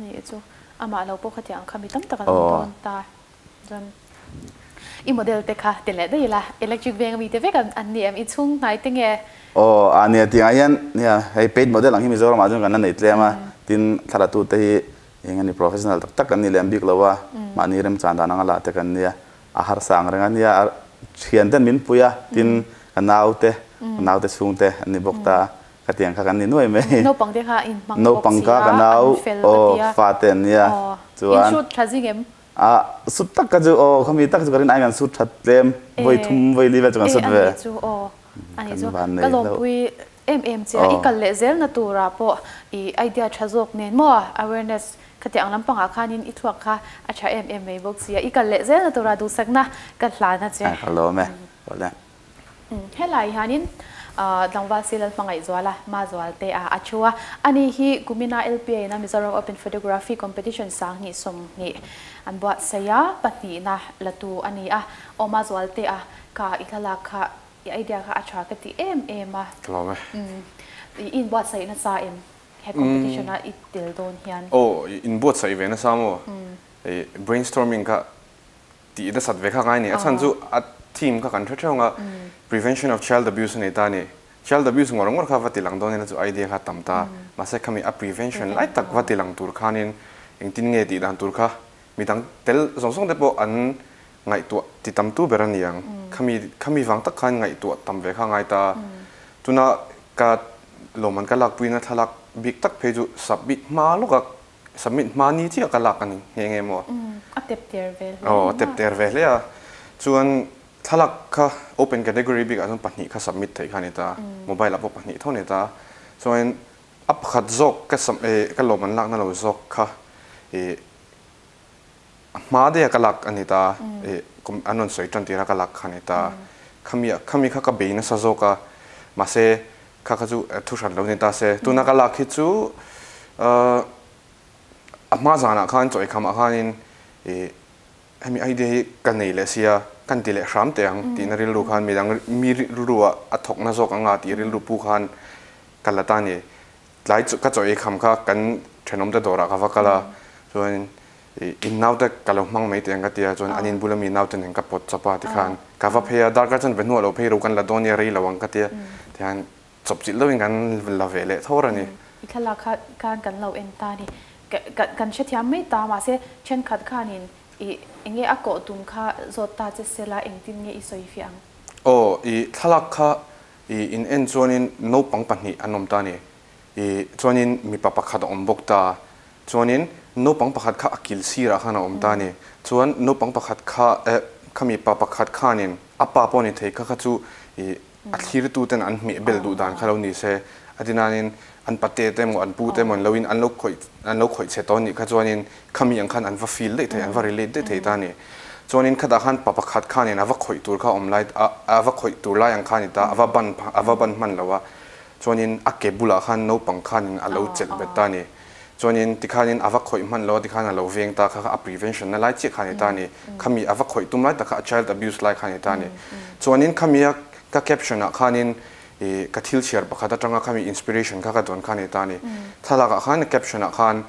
ni chu ama lo po khatiang khami tam takan ton ta. Jan i model te kha te le dei la electric veng mi te ve kan an ni em i chung nai te nge o an ne ti ayan nia hei paid model ang hi mi zor ma jong kan nei tle ma tin thala tu te hi engani professional tak tak kan ni lem bik lawa ma ni rem chan da na la te kan nia ahar sang rang ania hiền tên min puya tin kan nau te nau te sung te ani bok ta ka tiang kha kan ni noi me. No pang te kha in mang no pang ka kan nau o fa ten ya chuan in shoot trazi game a sut tak ka ju o khami tak ju karin ai kan sut that tlem voi thum voi li ve chu kan sut ve. chu o ani chu. ka lo. pui em em che i kal le zel na tura po i idea thazok nen mo awareness khati ang lampang akhanin i thuak kha acha em em mai bok sia i kal le zel na tura du sakna ka hla na che hello me. Wala helai hanin dangwa silal mangai zwala ma zwal te a achua. Ani hi kumina lpa na mizoram open photography competition sang ni som ni. An bwa saya pati na latu ani a. O ma zwal te a ka ikala kha idea kha acha ka ti em em a. Klome in bwa sai na sa em he competition a itil don hian oh in bwa sai ve na samo brainstorming ka ti da sat ve kha ngai ni a chan chu a team ka kan thra prevention of child abuse nei ta ni child abuse ngor ngor kha vati lang don na chu idea kha tam ta ma se khami a prevention lai tak vati lang tur khanin eng tin nge ti dan tur kha mi dang tel song song de po an ngai tu ti tam tu beran yang khami khami wang tak khan ngai tu tam ve kha ngai ta tuna ka lo man ka lak puina thalak big tak peju submit ma lo ka submit ma ni chi ka lak ani nge nge mo. Mm, A tep ter vel o oh, tep ter vel ya chuan thalak kha open category big azon pahni kha submit thei khani ta mm. mobile apo pahni thone ta. Chuan ap khat zok ka sam e eh, ka lo man lak na lo zok kha e ma de ka lak ani ta mm. eh, e kum anon soi tan tira ka lak khani ta. Khami khami kha ka beina sa zoka mase kha chu thu shan lo ni ta se. Tu na ka lak khi chu uh ama zana khan choi khama khanin e hemi idea kan nei le sia kan ti le hram te ang. Ti na ril ru khan mi dang mi ru a athok na zok anga ti ril ru pu khan kalata ni. Lai chu ka choi kham kha kan thenom te dora ka vakala chuan in now te kalo mang mai te anga tia. Chuan anin bula mi now te nen ka pot chapa ti khan. Ka va pheya dar ka chan ve nu lo phe ru kan la don ya ri lawang ka tia tian chop chil lo kan la ve le thora ni ikhala kha kan kan lo en ta ni kan che thiam mai ta ma se chen khat khanin i enge ako tum kha zota che sela engtin nge isoi fi ang o i thalak kha i in en chuanin no pang pahni anom ta ni i chuanin mi papa khat om bok ta. Chuanin no pang pakhat kha akil sira khana om ta ni chuan no pang pakhat kha khami papa khat khanin apa poni thei kha kha chu i athir tu ten an mi bel du dan khalo ni se adinanin an pate te mo an pu te mon loin an lo khoi an lo khoi che to ni kha chuanin khami ang khan an va feel le thei an va relate de thei ta ni chuanin khada khan papa khat khan in ava khoi tur kha om lai ava khoi tur lai ang khan ta ava ban ava ban man lawa chuanin ake bula khan no pang khan in alo chel bet ta ni chuanin tikhanin ava khoi man lo tikhan alo veng ta kha a prevention na lai che khan ta ni khami ava khoi tum lai ta kha child abuse lai khan ta ni chuanin khami ka caption a khanin e ka thil chiar pakhat atanga khami inspiration kha ka don khani tani. Thala ka khan caption a khan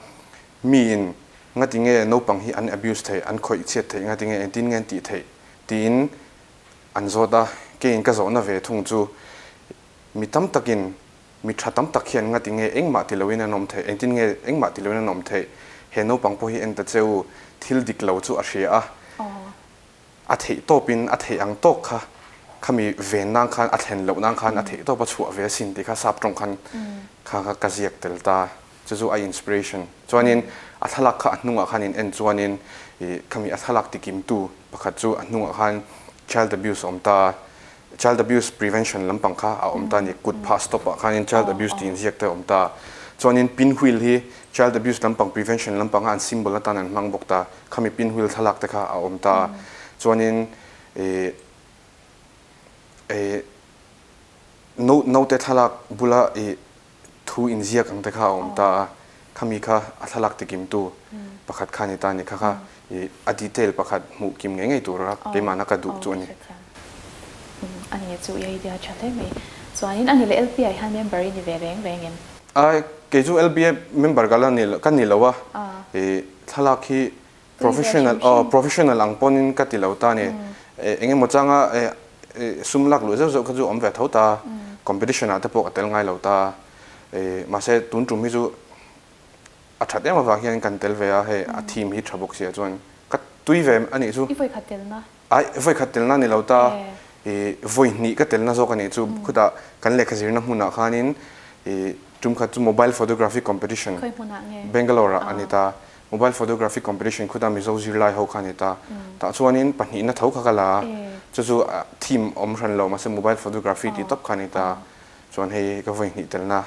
mi in ngati nge no pang hi an abuse thai an khoi che thai ngati nge tin ngen ti thai tin an zoda ke in ka zo na ve thung chu mi tam takin mi tha tam tak hian ngati nge eng ma tilawina nom thai eng tin nge eng ma tilawina nom thai he no pang po hi en ta cheu thil dik lo chu a hria a. A thei topin a thei ang tok kha ขามีเวนนั่งคันอัดเห็นเหลวนั่งคันอัดเห็นตัวประชุมเวสินที่ข้าทราบตรงคันข้าข้ากษียกเตลตาจะจู่ไออินสปิเรชันจวนนินอัธลักษณ์ข้าอันนุ่งขันนินเอ็นจวนนินขามีอัธลักษณ์ที่กิมตูประคัดจู่อันนุ่งขัน child abuse อมตา child abuse prevention ลำปังข้าอาอมตานี่กุดพาสตบขันนิน child abuse ที่อินเสียกเตอมตาจวนนินปินวิลที่ child abuse ลำปัง prevention ลำปังอัน symbol ตานันมังบกตาขามีปินฮุลทลักเตข้าอาอมตาจวนนิน e no no te thalak bula e thu in ziak ang te kha om ta khami kha a thalak te kim tu. Pakhat kha ni ta ni kha kha e a detail pakhat mu kim nge ngai tur ra. Ke mana ka du chu ni. ani chu ye dia chate me. Chuanin ani le LPI han member ni ve reng rengin a ke chu LPI member gala ni kan ni lawa e thalak hi professional oh professional ang ponin ka ti lo ta ni. Enge mo sumlak lu zo ka zu om ve tho ta. Competition ata po atel ngai lo ta. E ma se tun chu mi zu a that em wa hian kan tel ve a he a mm. team hi thabok sia chuan. Ka tui ve ani zu. I voi khatel na. Ai voi khatel na ni lo ta. E voi ni ka tel na zo ka ni chu mm. khuda kan le khazir na huna khanin. E tum kha chu mobile photography competition. Bangalore anita ah. Mobile photography competition khuda mi zo zir lai ho khanita ta chuanin pahni na thau kha kala chu chu team om ran lo ma se mobile photography ti top khani ta. Chuan hei ka voi ni tel na.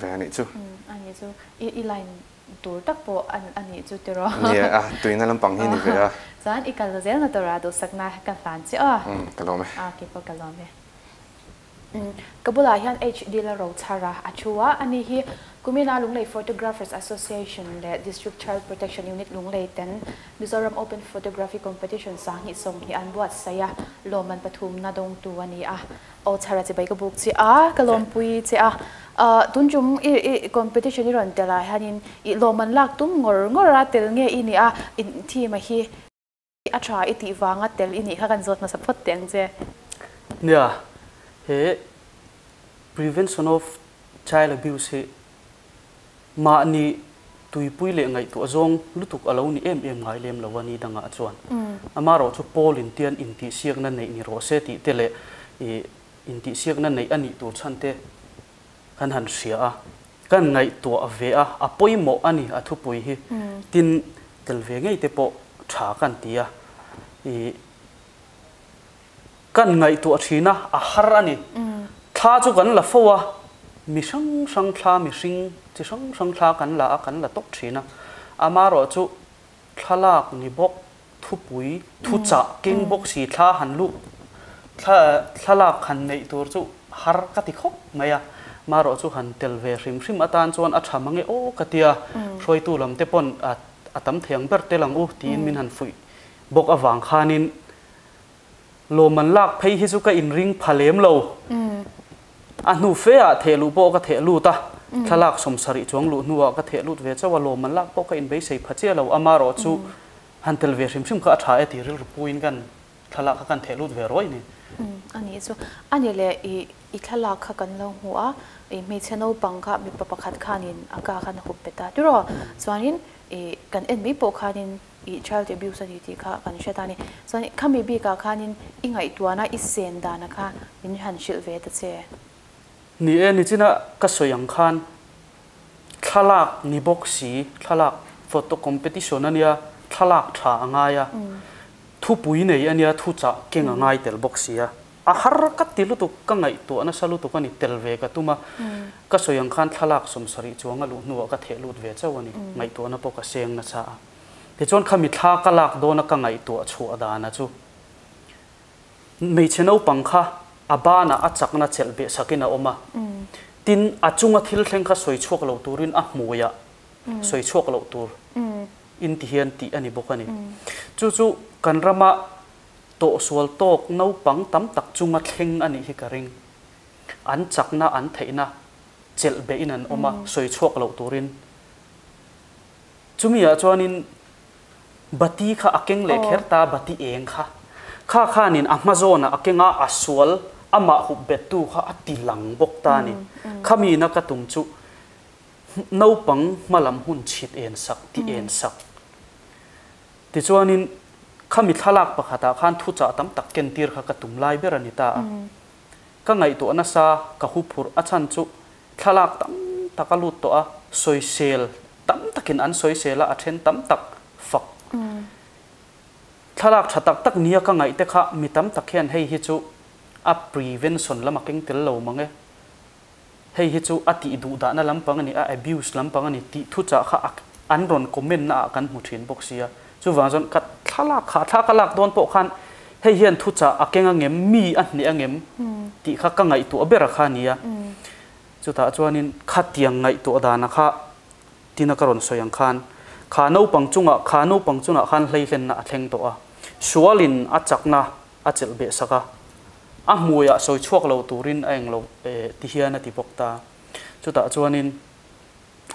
Ve ani chu. Ani chu. I i line tur tak po an ani chu te ro. Ni a tuina lam pang hi ni ve a. Zan i kal zel na tora do sakna kan fan chi a kalome a ke po kalome kabula hian hd la ro chara achua ani hi kumina lunglei photographers association le district child protection unit lunglei ten, mizoram open photography competition sang hi som hi an buat saya loman pathum na dong tu ani a. O chara che bai ka buk chi a kalom pui che a. Tun chung i i, competition i ron tela hanin, i loman lak tum ngor ngor ra tel nge ini a. In thi ma hi, a tra i ti wanga tel ini kha kan zot na support teng je nia he, prevention of child abuse he ma ni tui pui le ngai tu azong lutuk alo ni em em ngai lem lawani danga chuan. Ama ro chu polin tian in ti siak na nei ni ro se ti tele e in ti siak na nei ani tu chan te. Kan han sia a. Kan ngai tu ave a apoi mo ani a thu pui hi. Tin tel ve ngai te po tha kan tia e kan ngai tu a thina a har ani tha chu kan la fo a mi sang sang tha mi sing chi sang sang thla kan la kan la tok thina ama ro chu thalak ni bok thu pui thu cha king bok si thla han lu. Thla thalak khan nei tur chu har ka ti khok maya. Ma ro chu han tel ve rim rim atan chuan a tha mangi o katia roi tu lam te pon a atam thiang ber te lang u tin min han fui. Bok awang khanin lo man lak phei hi chu ka in ring phalem lo a nu fe a the bo ka the ta thalak som sari chuang lu nuwa ka the lu ve chawa lo man lak po in be sei phachia lo ama ro chu hantel ve sim sim ka tha e ti ril pu kan thalak kan the lu ve roi ni ani chu ani le i i thalak ka kan lo hu i me chano pang mi pa khanin aka kan hu peta tu chuanin i kan en mi po khanin i child abuse ani ti kha kan sheta ni so ni khami bi ka khanin ingai tuana i sen dana kha min han shil ve ta che ni e ni china ka soyang khan. Thalak ni boxi thalak photo competition ania thalak tha angaya thu pui nei ania thu cha kenga ngai tel boxi a a har ka tilu tu ka ngai to ana salu tu ka ni tel ve ka tuma ka soyang khan thalak som sari chuanga lu nu ka the lut ve chawani ngai to na po ka seng na cha. Te chon khami tha ka lak do na ka ngai to chu adana chu. Mei cheno pangkha abana achakna chelbe sakina oma. Tin achunga thil thleng kha soi chuak lo turin a hmuya soi chuak lo tur. In ti hian ti ani bokani chu chu kan rama to sual tok no pang tam tak chunga thleng ani hi karing an chakna an theina chelbe in an oma soi chuak lo turin. Chumia chuanin bati kha akeng le kher ta bati eng kha. Kha khanin amazon akenga aswal ama hu betu kha ati lang bok ta ni. Khami na ka tum chu. No pang malam hun chit en sak ti en sak. Ti chuanin khami thalak pa khata khan thu cha tam tak ken tir kha ka tum lai ber ani ta. Ka ngai to na sa ka hu phur a chan chu. Thalak tam takalut to a soi sel. Tam takin an soi sela a then tam tak fak. Thalak thatak tak nia ka ngai te kha mi tam tak hian hei hi chu a prevention lama keng tel lo mange hei hi chu ati du da na lampang ani a abuse lampang ani ti thu cha kha an ron comment na kan mu thin boxia chu wa zon kat thala kha tha ka lak don po khan hei hian thu cha akenga ngem mi an ni angem ti kha ka ngai tu abera kha nia chu ta chuanin kha tiang ngai tu da na kha tina karon soyang khan. Kha no pang chunga kha no pang chuna khan hlei hlen na thleng to a sualin a chakna a chel be saka a hmuya soi chuak lo turin a eng lo e ti hian a ti bok ta. Chuta chuanin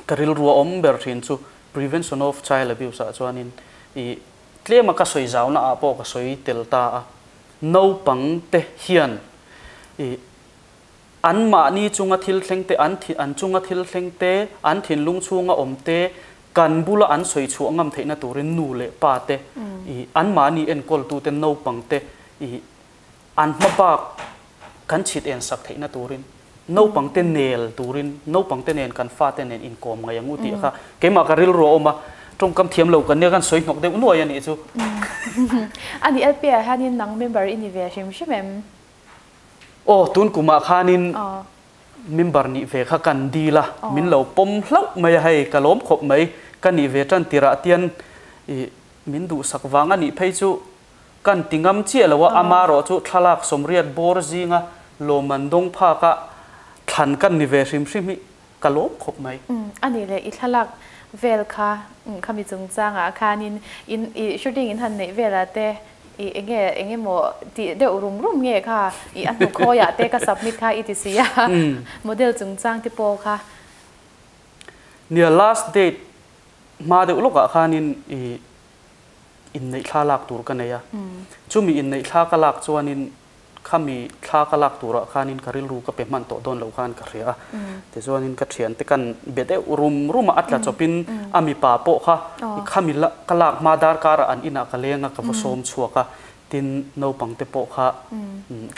karil ruwa om ber thin chu prevention of child abuse a chuanin i tlema ka soi zauna a po ka soi tel ta a no pang te hian i an ma ni chunga thil thleng te an thi an chunga thil thleng te an thin lung chunga om te kan bula an soi chu ngam theina turin nu le pa te. I an ma ni en kol tu te no pang te i an mapak kan chit en sak theina turin. No pang te nel turin. No pang te nen kan fa te nen in kom ngai angu ti kha. Ke ma ka ril ro oma trong kam thiam lo kan ne kan soi nok de unoi ani chu. Ani lpa hanin nang member ini ve shim shimem o tun kuma khanin member ni ve kha kan di la. Min lo pom hlau mai hai kalom khop mai. Kan ni ve tan tira tian. Min du sak wanga ni phei chu kan tingam chi lawa ama ro chu thalak somriat bor zinga lo man dong pha ka than kan ni ve sim sim mi ka lom khop mai อืมอันนี้เลยอีทลักเวลค่ะอืมคำมีจงจางอะค่ะนินอินอีชุดดิ้งอินทันในเวลาเตอีเองเงเองเงโมตีเดี๋ยวรุมรุมเงค่ะอีอันตุโคอยะเตก็สับมิดค่ะอีติเสียโมเดลจงจางที่โปค่ะเนี่ย last date มาเดี๋ยวลูกอะค่ะนินอี in nei thla lak tur ka neya hmm. chumi in nei thla ka lak chuanin khami thla ka lak tura ah khanin karil ru ka pehman to don lo khan ka ria hmm. te chuanin ka thian te kan bete rum ruma atla hmm. chopin ami pa po kha. Oh. Khami la ka lak ma dar kar an ina ka lenga ka som chuaka tin no pang te po kha.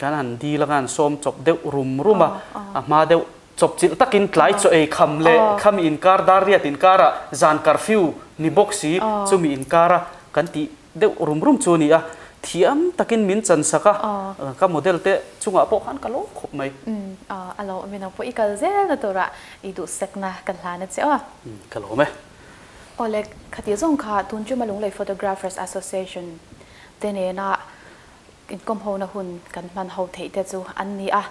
Kan han di la kan som chop de rum ruma a oh, oh. ma de chop chil takin tlai cho ei kham le khami in kar dar riat in kara zan curfew ni boxi chumi in kara kan ti de rum rum chu ni a. Thiam takin min chan saka. Ka model te chunga po khan ka lo khop mai. A alo mi no po ikal zel na tora i du sekna kan la na chewa ka lo me ole khati zong kha tun chu malung lai photographers association. Te ne na in kom ho na hun kan man ho thei te chu an ni a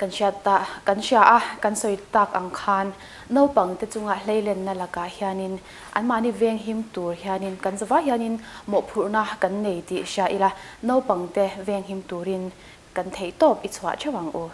kan sha ta kan sha a kan soi tak ang khan. No pang te chunga hleilen na laka hianin. An mani veng him tur hianin. Kan zawa hianin mo phurna kan nei ti sha ila no pang te veng him turin. Kan thei top i chwa chawang o.